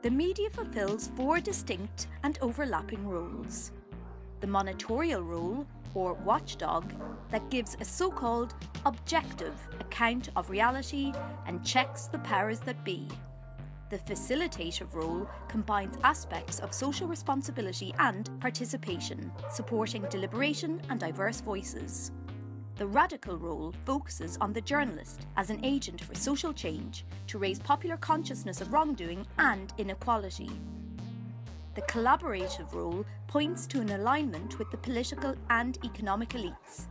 The media fulfills four distinct and overlapping roles. The monitorial role, or watchdog, that gives a so called objective account of reality and checks the powers that be. The facilitative role combines aspects of social responsibility and participation, supporting deliberation and diverse voices. The radical role focuses on the journalist as an agent for social change to raise popular consciousness of wrongdoing and inequality. The collaborative role points to an alignment with the political and economic elites.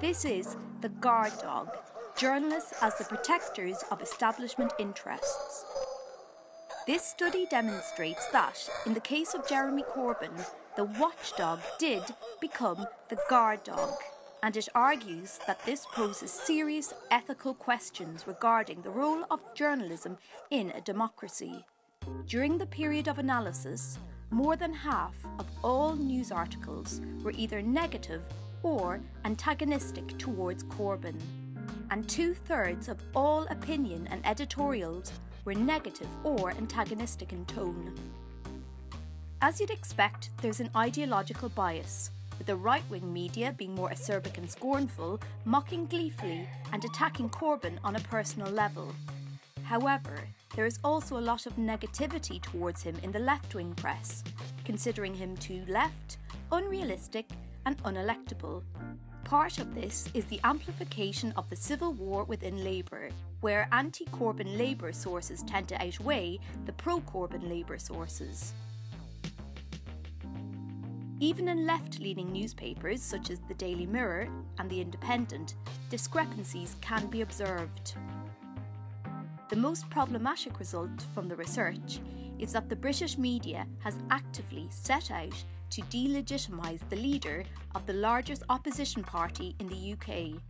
This is the guard dog, journalists as the protectors of establishment interests. This study demonstrates that, in the case of Jeremy Corbyn, the watchdog did become the guard dog and it argues that this poses serious ethical questions regarding the role of journalism in a democracy. During the period of analysis, more than half of all news articles were either negative or antagonistic towards Corbyn, and two thirds of all opinion and editorials were negative or antagonistic in tone. As you'd expect, there's an ideological bias with the right wing media being more acerbic and scornful, mocking gleefully, and attacking Corbyn on a personal level. However, there is also a lot of negativity towards him in the left wing press, considering him too left, unrealistic, and unelectable. Part of this is the amplification of the civil war within Labour, where anti Corbyn Labour sources tend to outweigh the pro Corbyn Labour sources. Even in left leaning newspapers such as the Daily Mirror and The Independent, discrepancies can be observed. The most problematic result from the research is that the British media has actively set out to delegitimise the leader of the largest opposition party in the UK.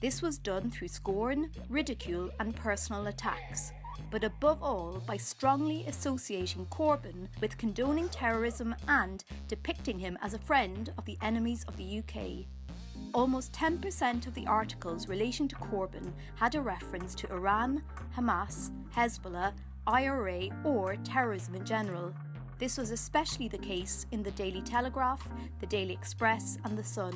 This was done through scorn, ridicule, and personal attacks, but above all by strongly associating Corbyn with condoning terrorism and depicting him as a friend of the enemies of the UK. Almost 10% of the articles relating to Corbyn had a reference to Iran, Hamas, Hezbollah, IRA, or terrorism in general. This was especially the case in the Daily Telegraph, the Daily Express, and the Sun.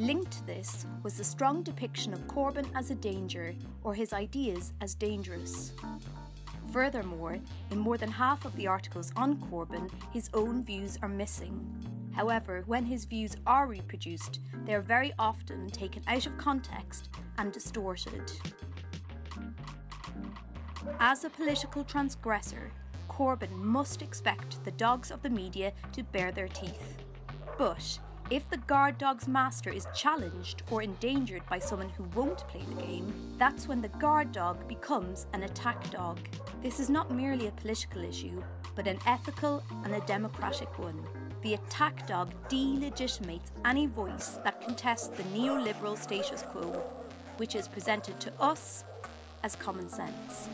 Linked to this was the strong depiction of Corbyn as a danger or his ideas as dangerous. Furthermore, in more than half of the articles on Corbyn, his own views are missing. However, when his views are reproduced, they are very often taken out of context and distorted. As a political transgressor, Corbyn must expect the dogs of the media to bare their teeth. But if the guard dog's master is challenged or endangered by someone who won't play the game, that's when the guard dog becomes an attack dog. This is not merely a political issue, but an ethical and a democratic one. The attack dog delegitimates any voice that contests the neoliberal status quo, which is presented to us as common sense.